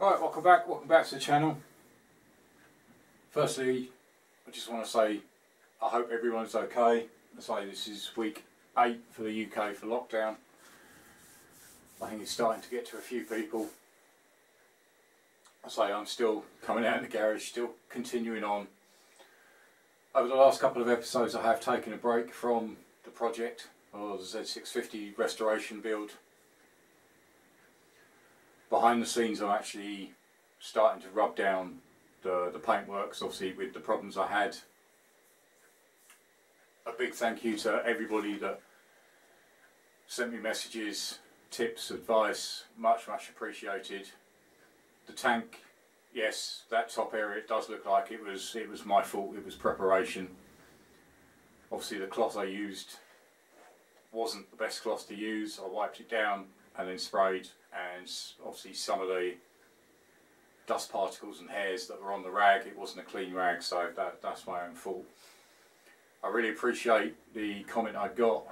Right, welcome back, welcome back to the channel. Firstly, I just want to say I hope everyone's okay. I say this is week 8 for the UK for lockdown. I think it's starting to get to a few people. I say I'm still coming out in the garage, still continuing on. Over the last couple of episodes I have taken a break from the project, or the Z650 restoration build behind the scenes I'm actually starting to rub down the, the paintworks obviously with the problems I had. A big thank you to everybody that sent me messages, tips, advice, much much appreciated. The tank, yes, that top area it does look like it was it was my fault, it was preparation. Obviously the cloth I used wasn't the best cloth to use, I wiped it down and then sprayed and obviously some of the dust particles and hairs that were on the rag, it wasn't a clean rag so that, that's my own fault. I really appreciate the comment I got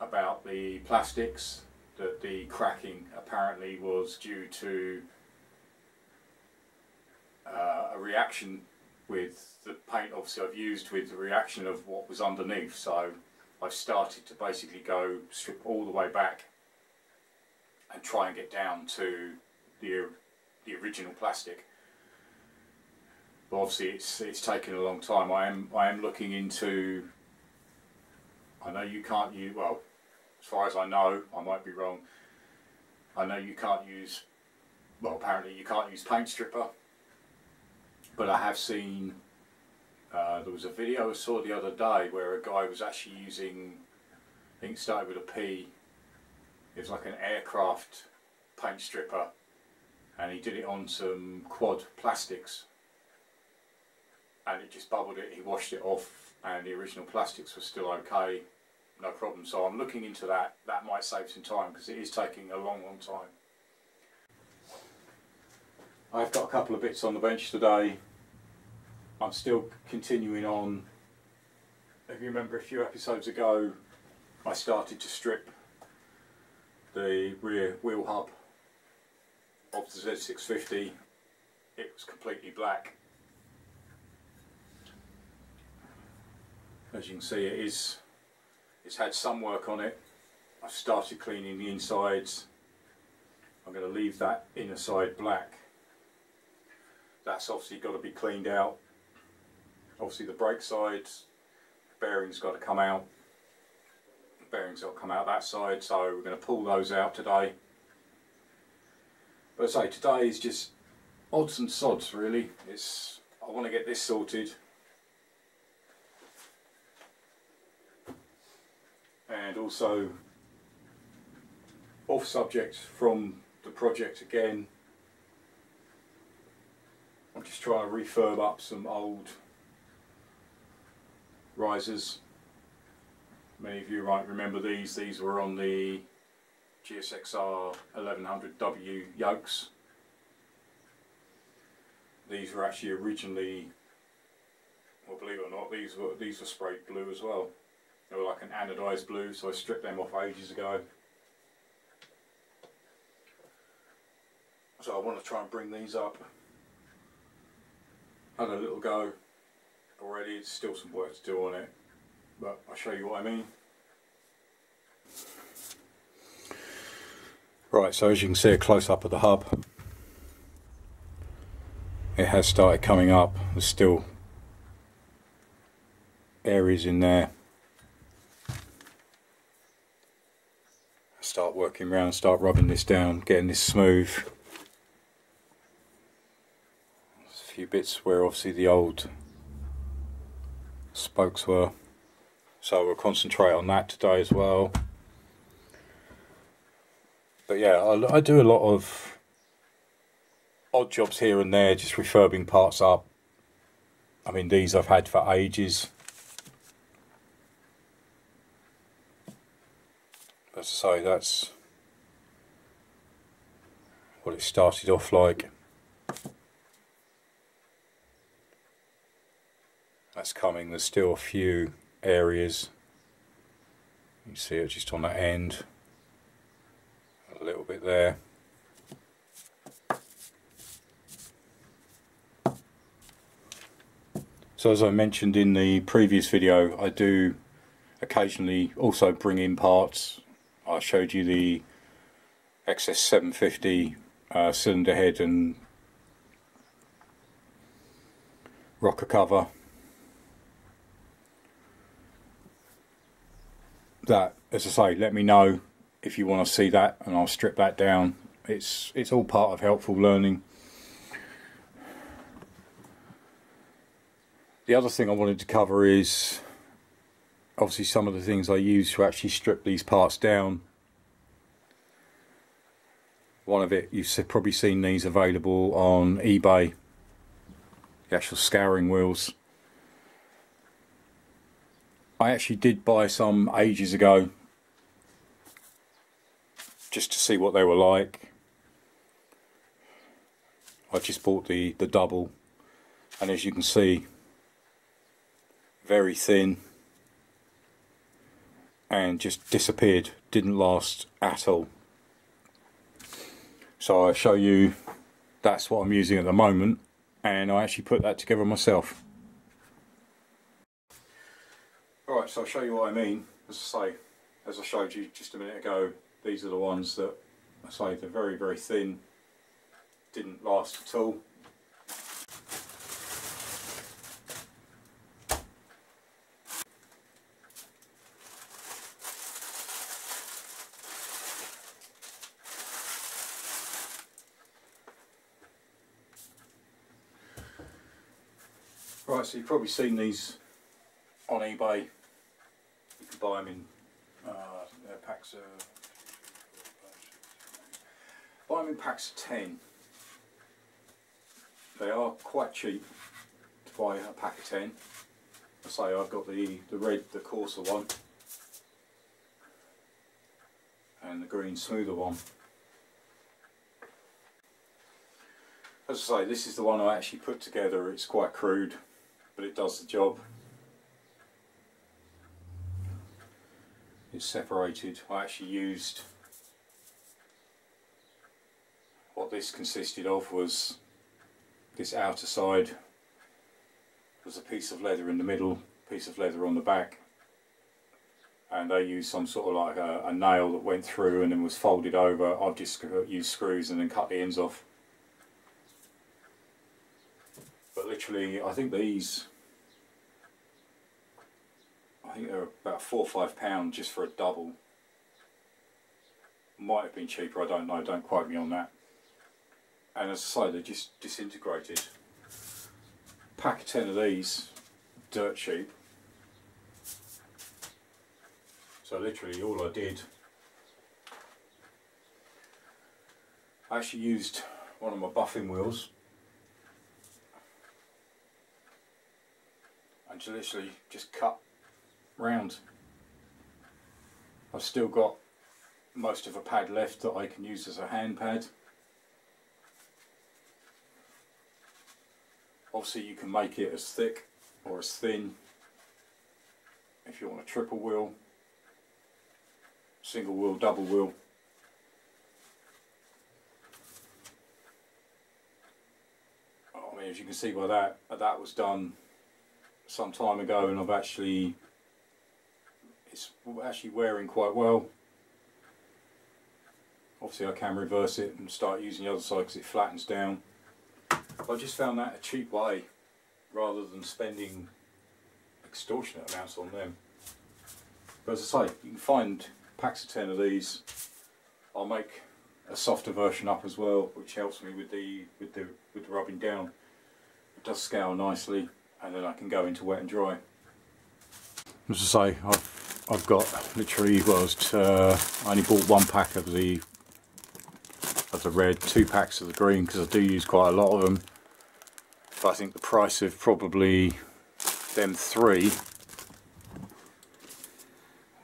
about the plastics, that the cracking apparently was due to uh, a reaction with the paint obviously I've used with the reaction of what was underneath so I've started to basically go strip all the way back and try and get down to the the original plastic. But obviously, it's it's taken a long time. I am I am looking into. I know you can't use well, as far as I know, I might be wrong. I know you can't use. Well, apparently you can't use paint stripper. But I have seen. Uh, there was a video I saw the other day where a guy was actually using. I think it started with a P it was like an aircraft paint stripper and he did it on some quad plastics and it just bubbled it, he washed it off and the original plastics were still okay, no problem. So I'm looking into that, that might save some time because it is taking a long, long time. I've got a couple of bits on the bench today. I'm still continuing on. If you remember a few episodes ago, I started to strip the rear wheel hub of the Z650 it was completely black. As you can see it is it's had some work on it. I've started cleaning the insides. I'm going to leave that inner side black. That's obviously got to be cleaned out. Obviously the brake sides bearings got to come out bearings that'll come out that side so we're going to pull those out today. But I say today is just odds and sods really. It's I want to get this sorted. And also off subject from the project again. I'm just trying to refurb up some old risers Many of you might remember these. These were on the GSXR 1100W yokes. These were actually originally, well believe it or not, these were these were sprayed blue as well. They were like an anodised blue, so I stripped them off ages ago. So I want to try and bring these up. Had a little go already, it's still some work to do on it but I'll show you what I mean. Right, so as you can see a close up of the hub, it has started coming up, there's still areas in there. Start working around, start rubbing this down, getting this smooth. There's a few bits where obviously the old spokes were so we'll concentrate on that today as well. But yeah I, I, do a lot of odd jobs here and there just refurbing parts up. I mean these I've had for ages. As I say that's what it started off like. That's coming. There's still a few areas. You see it just on that end, a little bit there. So as I mentioned in the previous video, I do occasionally also bring in parts. I showed you the XS750 uh, cylinder head and rocker cover. That, as I say, let me know if you want to see that and I'll strip that down. It's, it's all part of helpful learning. The other thing I wanted to cover is obviously some of the things I use to actually strip these parts down. One of it, you've probably seen these available on eBay, the actual scouring wheels. I actually did buy some ages ago just to see what they were like. I just bought the, the double and as you can see very thin and just disappeared didn't last at all so I show you that's what I'm using at the moment and I actually put that together myself alright so I'll show you what I mean as I say as I showed you just a minute ago these are the ones that I say they're very very thin didn't last at all Right, so you've probably seen these on eBay. You can buy them in uh, packs of buy them in packs of ten. They are quite cheap to buy a pack of ten. I say I've got the the red, the coarser one, and the green smoother one. As I say, this is the one I actually put together. It's quite crude but it does the job. It's separated. I actually used what this consisted of was this outer side was a piece of leather in the middle, piece of leather on the back and they used some sort of like a, a nail that went through and then was folded over. I've just used screws and then cut the ends off. But literally, I think these I think they're about four or five pounds just for a double. Might have been cheaper, I don't know, don't quote me on that. And as I say, they're just disintegrated. Pack of 10 of these, dirt cheap. So literally all I did, I actually used one of my buffing wheels and literally just cut round. I've still got most of a pad left that I can use as a hand pad. Obviously you can make it as thick or as thin if you want a triple wheel, single wheel, double wheel. I mean as you can see by that, that was done some time ago and I've actually it's actually wearing quite well. Obviously I can reverse it and start using the other side because it flattens down. I just found that a cheap way rather than spending extortionate amounts on them. But as I say, you can find packs of 10 of these. I'll make a softer version up as well, which helps me with the with the with the rubbing down. It does scale nicely, and then I can go into wet and dry. As I say, I've I've got literally was uh, I only bought one pack of the of the red, two packs of the green because I do use quite a lot of them. But I think the price of probably them three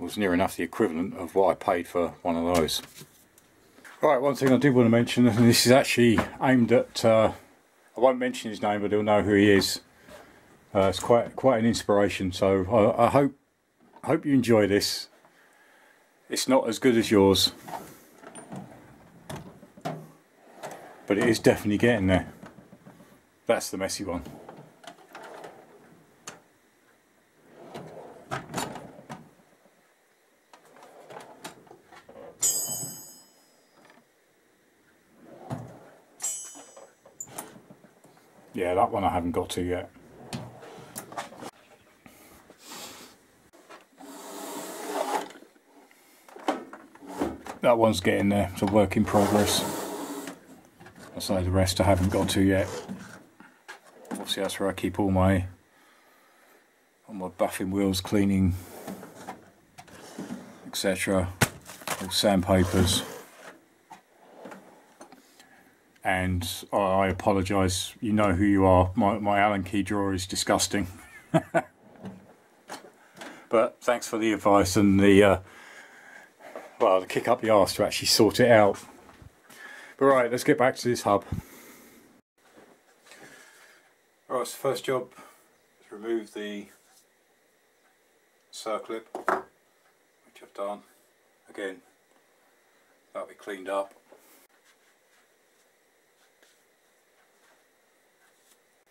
was near enough the equivalent of what I paid for one of those. Right, one thing I did want to mention, and this is actually aimed at, uh, I won't mention his name, but he'll know who he is. Uh, it's quite quite an inspiration, so I, I hope hope you enjoy this. It's not as good as yours. But it is definitely getting there. That's the messy one. Yeah, that one I haven't got to yet. That one's getting there, it's a work in progress. I say the rest I haven't got to yet. Obviously that's where I keep all my all my buffing wheels, cleaning, etc. All sandpapers. And I apologise, you know who you are. My, my Allen key drawer is disgusting. but thanks for the advice and the uh, well, the kick up the arse to actually sort it out. But right, let's get back to this hub. Alright, so first job is remove the circlip, which I've done. Again, that'll be cleaned up.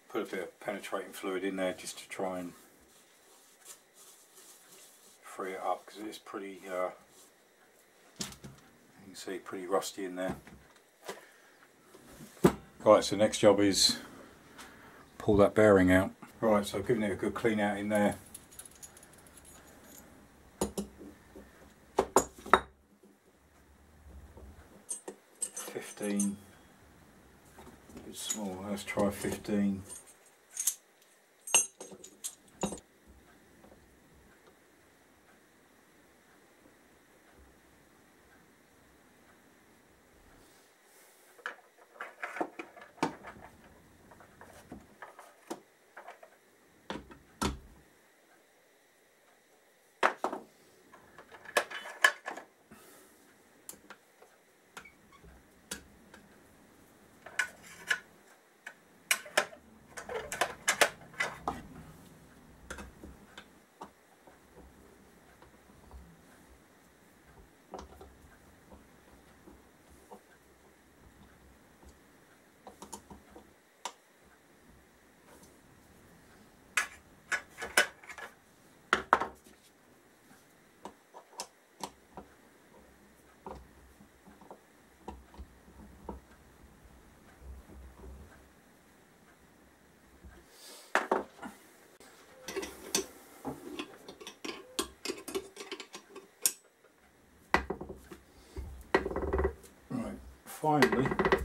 Put a bit of penetrating fluid in there just to try and free it up because it is pretty uh, can see pretty rusty in there. Right, so next job is pull that bearing out. Right, so I've given it a good clean out in there. Fifteen. It's small. Let's try fifteen. Finally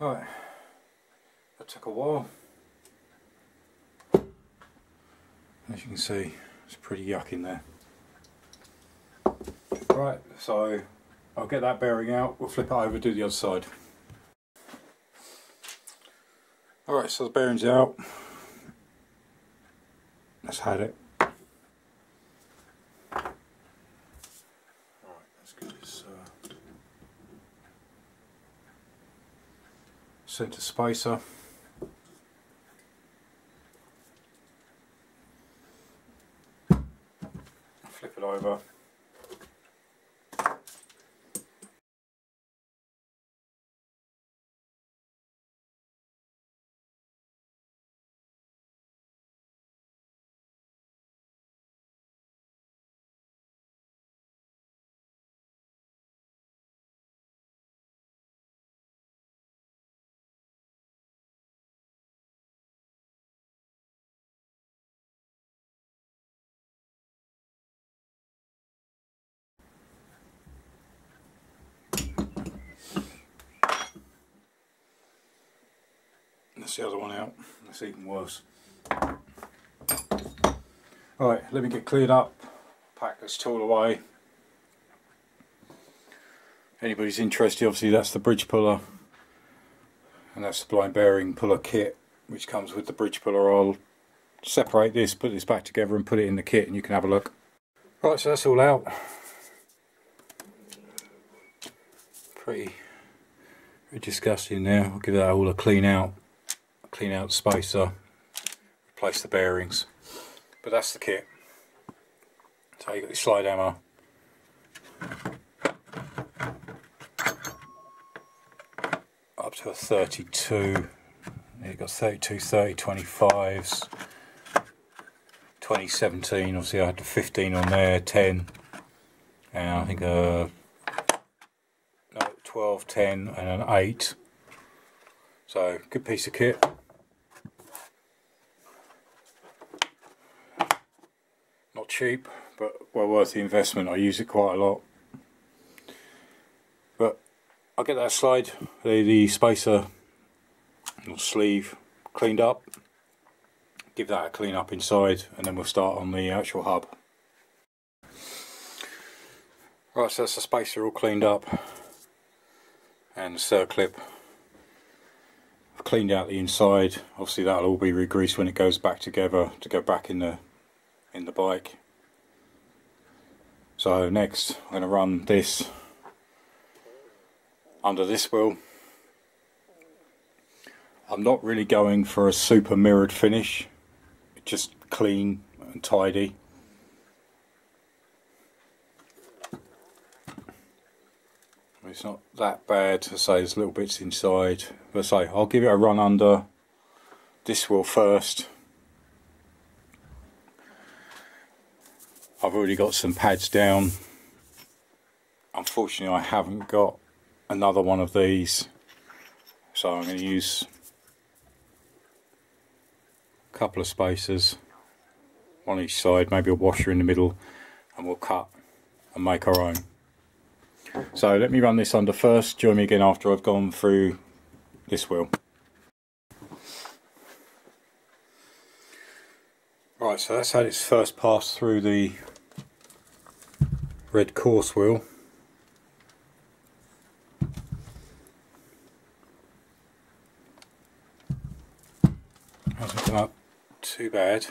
Right, that took a while. As you can see, it's pretty yuck in there. Right, so I'll get that bearing out, we'll flip it over, do the other side. Alright, so the bearing's out. Let's had it. Center spacer. Flip it over. That's the other one out. That's even worse. Alright, let me get cleared up, pack this tool away. Anybody's interested, obviously that's the bridge puller and that's the blind bearing puller kit which comes with the bridge puller. I'll separate this, put this back together and put it in the kit and you can have a look. Right, so that's all out. Pretty, pretty disgusting there. I'll give that all a clean out. Clean out the spacer, replace the bearings. But that's the kit. So you got the slide hammer. Up to a 32. You've got 32, 30, 25s. 2017, obviously I had the 15 on there, 10, and I think a uh, no, 12, 10, and an 8. So, good piece of kit. Cheap, but well worth the investment. I use it quite a lot. But I'll get that slide, the, the spacer sleeve cleaned up give that a clean up inside and then we'll start on the actual hub. Right, so that's the spacer all cleaned up and the circlip. I've cleaned out the inside, obviously that'll all be re-greased when it goes back together to go back in the in the bike. So next I'm going to run this under this wheel. I'm not really going for a super mirrored finish just clean and tidy. It's not that bad to say there's little bits inside. But say I'll give it a run under this wheel first. I've already got some pads down. Unfortunately I haven't got another one of these. So I'm going to use a couple of spacers on each side, maybe a washer in the middle, and we'll cut and make our own. So let me run this under first, join me again after I've gone through this wheel. Right, so that's had its first pass through the red coarse wheel. Hasn't come up too bad.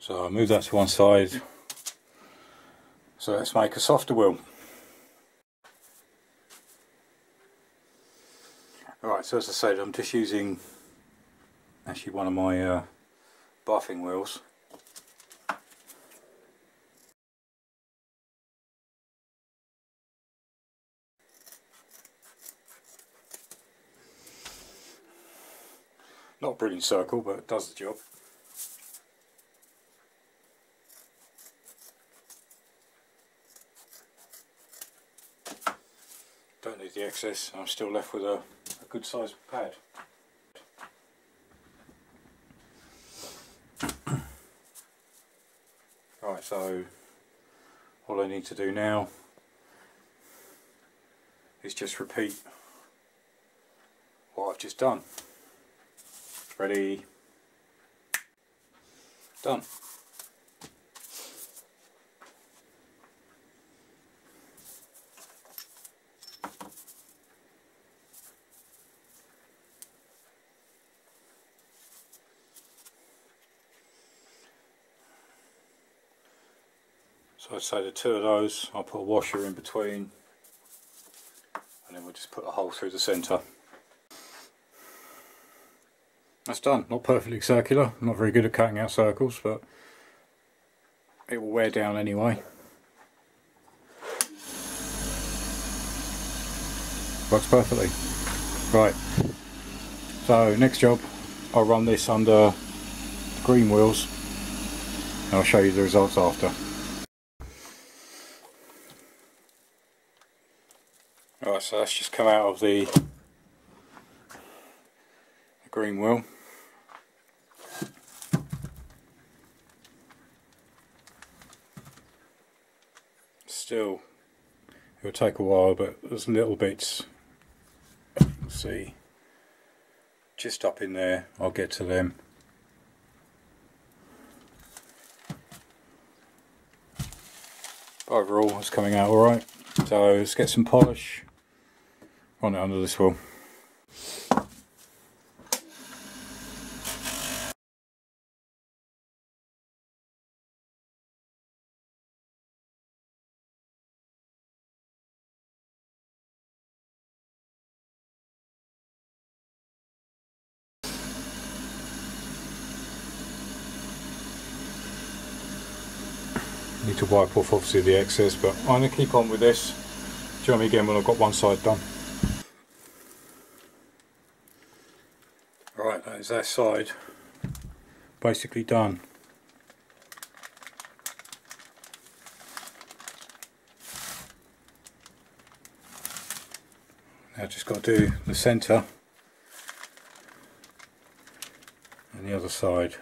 So I'll move that to one side. So let's make a softer wheel. Alright, so as I said, I'm just using actually one of my uh, buffing wheels. Brilliant circle, but it does the job. Don't need the excess, I'm still left with a, a good sized pad. right, so all I need to do now is just repeat what I've just done. Ready. Done. So I'd say the two of those, I'll put a washer in between and then we'll just put a hole through the centre. That's done. Not perfectly circular. I'm not very good at cutting out circles, but it will wear down anyway. Works perfectly. Right. So next job, I'll run this under green wheels and I'll show you the results after. Alright, so that's just come out of the green wheel. Still, it will take a while, but there's little bits, see, just up in there, I'll get to them. overall, it's coming out alright. So let's get some polish on it under this wheel. Wipe off obviously the excess but I'm going to keep on with this. Join me again when I've got one side done. Right that is that side. Basically done. Now just got to do the centre. And the other side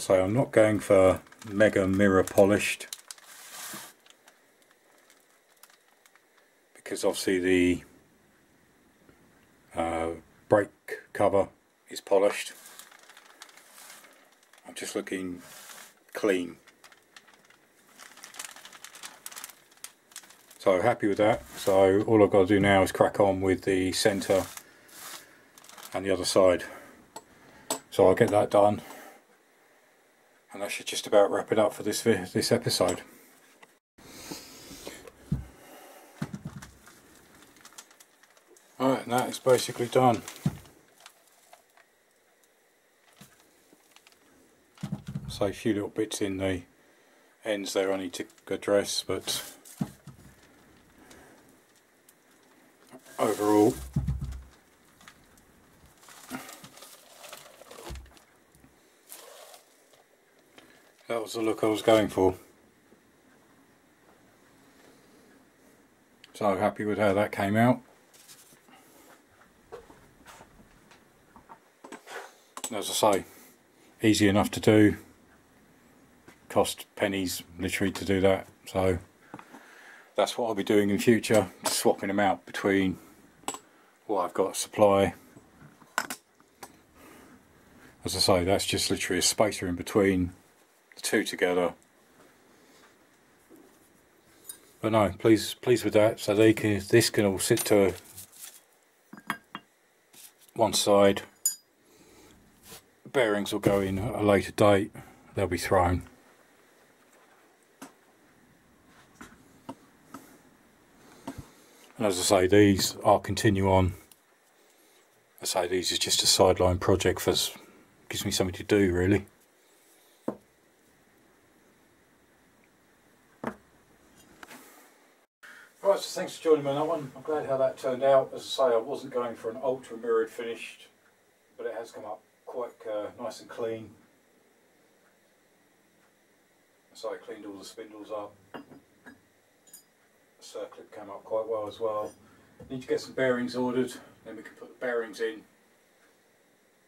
Say I'm not going for mega mirror polished. Because obviously the uh, brake cover is polished. I'm just looking clean. So happy with that. So all I've got to do now is crack on with the centre and the other side. So I'll get that done and that should just about wrap it up for this this episode. Alright, that is basically done. So a few little bits in the ends there I need to address, but overall That was the look I was going for. So happy with how that came out. As I say, easy enough to do. Cost pennies literally to do that. So that's what I'll be doing in future, swapping them out between what I've got supply. As I say, that's just literally a spacer in between the two together. But no, please, pleased with that. So they can, this can all sit to one side. Bearings will go in at a later date. They'll be thrown. And as I say, these I'll continue on. I say these is just a sideline project for gives me something to do really. Thanks for joining me on that one. I'm glad how that turned out. As I say, I wasn't going for an ultra mirrored finish, but it has come up quite uh, nice and clean. So I cleaned all the spindles up. The circlip came up quite well as well. Need to get some bearings ordered, then we can put the bearings in.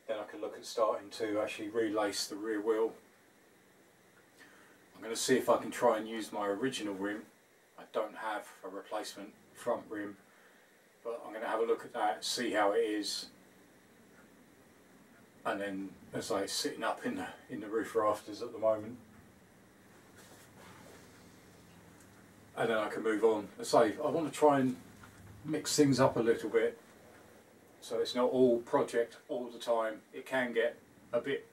Then I can look at starting to actually relace the rear wheel. I'm going to see if I can try and use my original rim don't have a replacement front rim but I'm going to have a look at that see how it is. And then as I sitting up in the in the roof rafters at the moment. And then I can move on. I say I want to try and mix things up a little bit. So it's not all project all the time. It can get a bit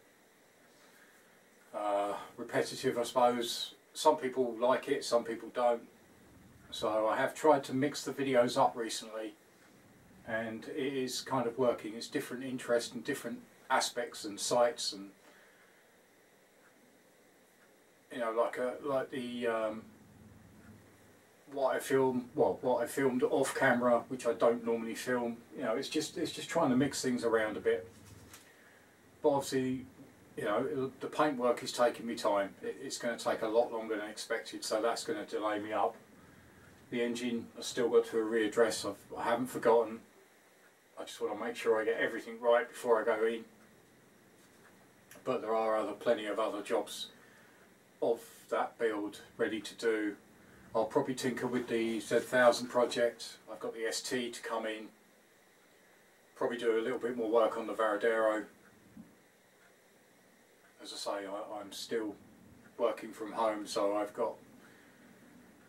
uh, repetitive I suppose. Some people like it some people don't so I have tried to mix the videos up recently and it is kind of working. It's different interest and different aspects and sites and you know like a like the um, what I film well what I filmed off camera which I don't normally film. You know it's just it's just trying to mix things around a bit. But obviously you know the paintwork is taking me time. It's going to take a lot longer than expected so that's going to delay me up the engine I've still got to readdress, I've, I haven't forgotten. I just want to make sure I get everything right before I go in. But there are other plenty of other jobs of that build ready to do. I'll probably tinker with the Z1000 project. I've got the ST to come in. Probably do a little bit more work on the Varadero. As I say, I, I'm still working from home, so I've got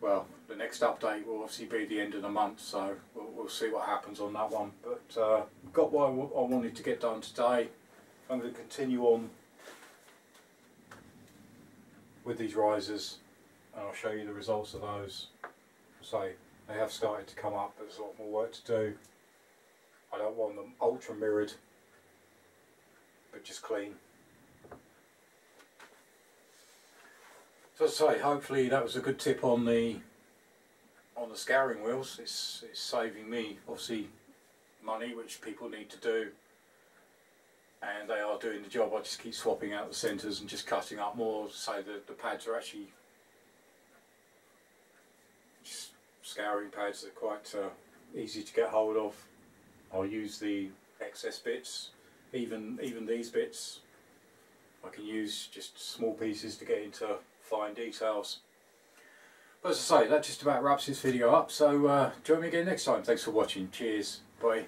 well, the next update will obviously be the end of the month, so we'll, we'll see what happens on that one. But uh, got what I, I wanted to get done today. I'm going to continue on with these risers, and I'll show you the results of those. So they have started to come up, there's a lot more work to do. I don't want them ultra mirrored, but just clean. So as I say, hopefully that was a good tip on the on the scouring wheels. It's, it's saving me obviously money, which people need to do, and they are doing the job. I just keep swapping out the centres and just cutting up more, so that the pads are actually just scouring pads. They're quite uh, easy to get hold of. I'll use the excess bits, even even these bits. I can use just small pieces to get into fine details. But as I say, that just about wraps this video up. So uh, join me again next time. Thanks for watching. Cheers. Bye.